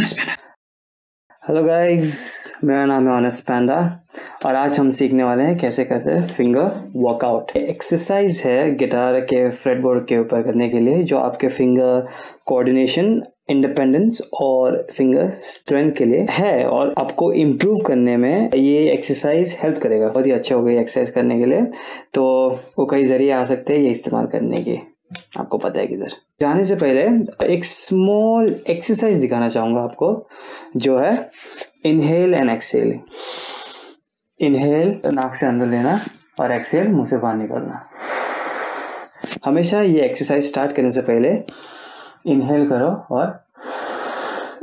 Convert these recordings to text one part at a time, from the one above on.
Hello guys मेरा नाम है ऑनस पैंडा और आज हम सीखने वाले हैं कैसे करते हैं फिंगर वर्कआउट एक्सरसाइज है गिटार के फ्रेडबोर्ड के ऊपर करने के लिए, जो आपके फिंगर कोऑर्डिनेशन इंडिपेंडेंस और फिंगर स्ट्रेंथ के लिए है और आपको इम्प्रूव करने में ये एक्सरसाइज हेल्प करेगा। बहुत ही अच्छा होगा एक्सरसाइज करने के लिए। तो वो कई ज़रिए आ सकते हैं ये इस्तेमाल करने के। आपको पता है किधर। जाने से पहले एक स्मॉल एक्सरसाइज दिखाना चाहूँगा आपको, जो है इनहेल एंड एक्सेल इनहेल नाक से अंदर लेना और एक्सेल मुँह से बाहर निकलना। हमेशा ये एक्सरसाइज स्टार्ट करने से पहले इनहेल करो और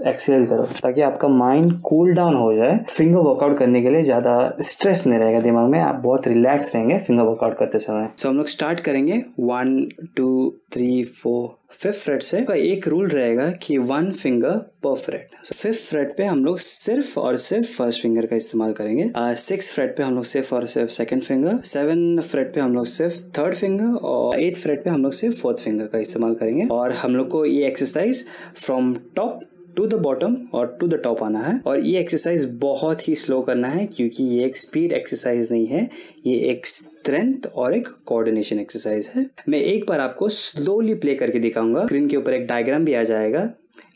एक्सेल करो ताकि आपका माइंड कूल डाउन हो जाए। फिंगर वर्कआउट करने के लिए ज़्यादा स्ट्रेस नहीं रहेगा दिमाग में आप बहुत रिलैक्स रहेंगे फिंगर वर्कआउट करते समय। सो so, हम लोग स्टार्ट करेंगे। One two three four fifth fret से। का एक रूल रहेगा कि one finger per fret fifth fret पे हम लोग सिर्फ़ और सिर्फ़ फ़र्स्ट फिंगर का इस्तेमाल करेंगे। सिक्स फ्रेट पे हम लोग सिर्फ़ और सिर्फ़ सेकंड फिंगर सेवन फ्रेट पे हम लोग सिर्फ़ थर्ड फिंगर और एट फ्रेट पे हम लोग सिर्फ़ फोर्थ फिंगर का इस्तेमाल करेंगे। और हम लोग को ये exercise from top to the bottom और टू द टॉप आना है। और ये एक्सरसाइज बहुत ही स्लो करना है क्योंकि ये एक स्पीड एक्सरसाइज नहीं है। ये एक स्ट्रेंथ और एक कोऑर्डिनेशन एक्सरसाइज है। मैं एक बार आपको स्लोली प्ले करके दिखाऊँगा। स्क्रीन के ऊपर एक डायग्राम भी आ जाएगा।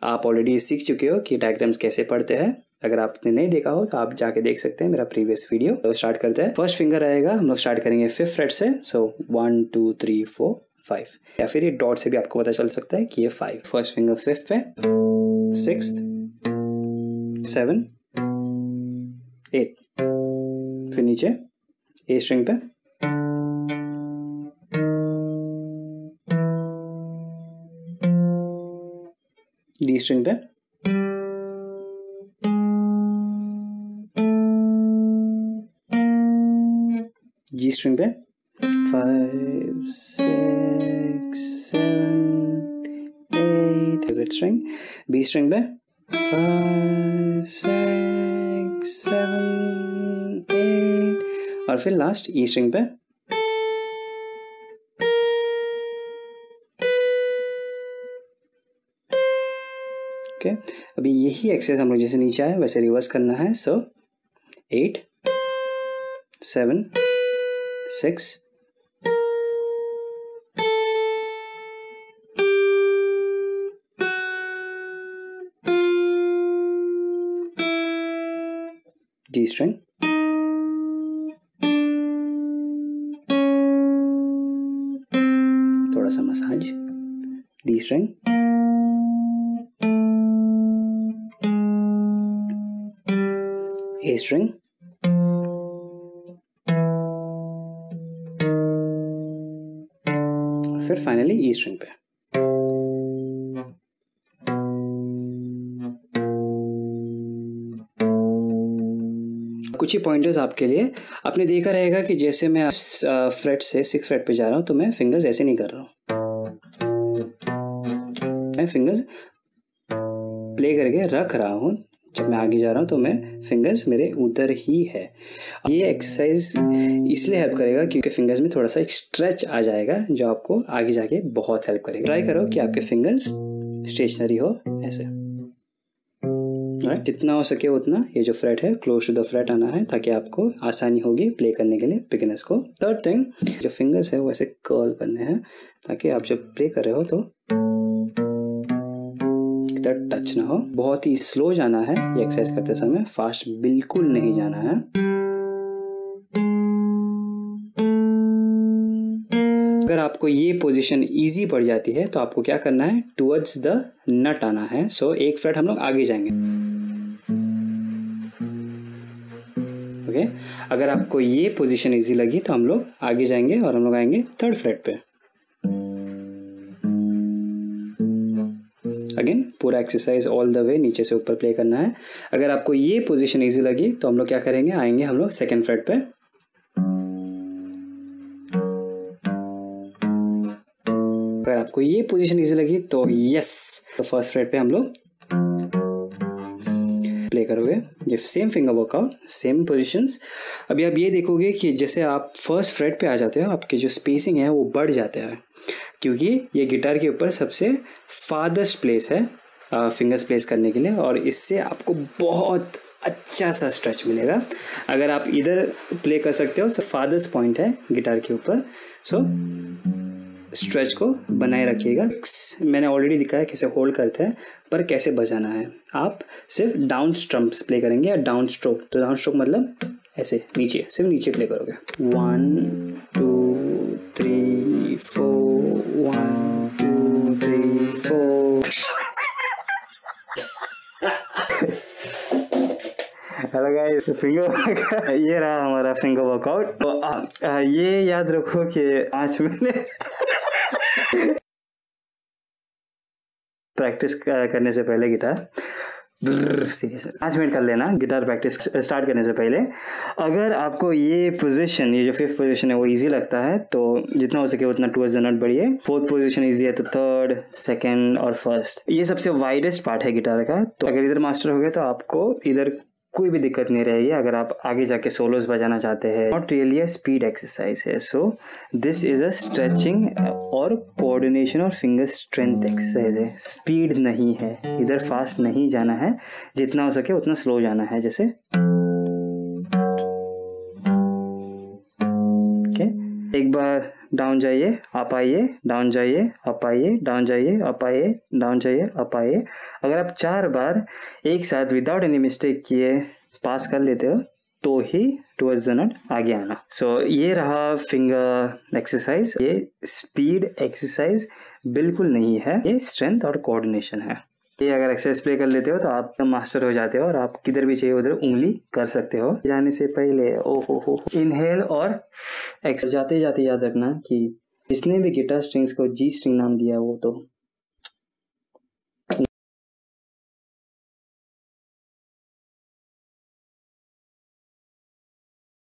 आप ऑलरेडी सीख चुके हो कि डायग्राम्स कैसे पढ़ते हैं। अगर आपने नहीं देखा हो तो आप जाके देख सकते हैं मेरा प्रीवियस वीडियो तो स्टार्ट करते हैं। फ़र्स्ट फिंगर रहेगा हम लोग स्टार्ट करेंगे फिफ्थ फ्रेट से। So one two three four five या फिर ये डॉट से भी आपको पता चल सकता है कि ये फाइव फ़र्स्ट फिंगर फिफ्थ पे सिक्स सेवन एट फिर नीचे ए स्ट्रिंग पे डी स्ट्रिंग पे जी स्ट्रिंग पे five six seven favourite string B string पे फाइव सिक्स सेवन एट और फिर लास्ट ई स्ट्रिंग पे ओके okay. अभी यही एक्सरसाइज हम लोग जैसे नीचे आए, वैसे रिवर्स करना है. So eight seven six G string. थोड़ा सा massage D string A string फिर फाइनली ई स्ट्रिंग पे। कुछ ही पॉइंटर्स आपके लिए। आपने देखा रहेगा कि जैसे मैं फ्रेट से सिक्स फ्रेट पे जा रहा हूँ तो मैं फिंगर्स ऐसे नहीं कर रहा हूँ। मैं फिंगर्स प्ले करके रख रहा हूँ। जब मैं आगे जा रहा हूँ तो मैं फिंगर्स मेरे उधर ही है। ये एक्सरसाइज इसलिए हेल्प करेगा क्योंकि फिंगर्स में थोड़ा सा स्ट्रेच आ जाएगा, जो आपको आगे जाके बहुत हेल्प करेगा। ट्राई करो कि आपके फिंगर्स स्टेशनरी हो, ऐसे। राइट जितना हो सके उतना ये जो फ्रेट है क्लोज टू द फ्रेट आना है ताकि आपको आसानी होगी प्ले करने के लिए बिगिनर्स को। थर्ड थिंग जो फिंगर्स है वो ऐसे कर्ल करने हैं ताकि आप जब प्ले कर रहे हो तो टच ना हो। बहुत ही स्लो जाना है ये एक्सरसाइज करते समय। फास्ट बिल्कुल नहीं जाना है। अगर आपको ये पोजीशन इजी पड़ जाती है तो आपको क्या करना है? टुवर्ड्स द नट आना है। सो so, एक फ्रेट हम लोग आगे जाएँगे। अगर आपको ये पोजीशन इजी लगी तो हम लोग आगे जाएँगे और हम लोग आएँगे थर्ड फ्रेट पे। अगेन पूरा एक्सरसाइज ऑल द वे नीचे से ऊपर प्ले करना है। अगर आपको ये पोजीशन इजी लगी तो हम लोग क्या करेंगे? आएँगे हम लोग सेकेंड फ्रेट पे। अगर आपको ये पोजीशन इजी लगी तो यस तो फ़र्स्ट फ्रेट पे हम लोग प्ले करोगे ये same finger workout same positions अभी आप ये देखोगे कि जैसे आप फ़र्स्ट फ्रेट पे आ जाते हो, आपके जो स्पेसिंग है वो बढ़ जाता है। क्योंकि ये गिटार के ऊपर सबसे फादस्ट प्लेस है फिंगर्स प्लेस करने के लिए और इससे आपको बहुत अच्छा सा स्ट्रेच मिलेगा। अगर आप इधर प्ले कर सकते हो तो फादर्स पॉइंट है गिटार के ऊपर। सो स्ट्रेच को बनाए रखिएगा। मैंने ऑलरेडी दिखाया कैसे होल्ड करते हैं पर कैसे बजाना है। आप सिर्फ़ डाउन स्ट्रम्प्स प्ले करेंगे या डाउन स्ट्रोक तो डाउन स्ट्रोक मतलब ऐसे नीचे सिर्फ़ नीचे प्ले करोगे। One two three four one two three four hello guys finger ये रहा हमारा फिंगर वर्कआउट तो आ, ये याद रखो कि पाँच मिनट प्रैक्टिस करने से पहले गिटार पाँच मिनट कर लेना गिटार प्रैक्टिस स्टार्ट करने से पहले। अगर आपको ये पोजीशन ये जो फिफ्थ पोजीशन है, वो इजी लगता है तो जितना हो सके उतना टूवर्ड्स द नट बढ़िए। फोर्थ पोजीशन इजी है तो थर्ड सेकंड और फ़र्स्ट ये सबसे वाइडेस्ट पार्ट है गिटार का। तो अगर इधर मास्टर हो गया तो आपको इधर कोई भी दिक्कत नहीं रहेगी अगर आप आगे जाके सोलोज बजाना चाहते हैं। Not really a speed exercise है so this is a stretching और कोऑर्डिनेशन और फिंगर स्ट्रेंथ एक्सरसाइज है। स्पीड नहीं है, इधर फास्ट नहीं जाना है, जितना हो सके उतना स्लो जाना है, जैसे। ओके एक बार डाउन जाइए अप आइए डाउन जाइए अप आइए डाउन जाइए अप आइए डाउन जाइए अप आइए। अगर आप चार बार एक साथ विदाउट एनी मिस्टेक किए पास कर लेते हो तो ही टूवर्ड्स द नट आगे आना। सो so, ये रहा फिंगर एक्सरसाइज ये स्पीड एक्सरसाइज बिल्कुल नहीं है ये स्ट्रेंथ और कोऑर्डिनेशन है। ये अगर एक्सरसाइज प्ले कर लेते हो तो आप मास्टर हो जाते हो और आप किधर भी चाहिए, उधर उंगली कर सकते हो। जाने से पहले, ओ हो हो इनहेल और एक्स जाते जाते याद रखना कि जिसने भी गिटार स्ट्रिंग्स को जी स्ट्रिंग नाम दिया, वो तो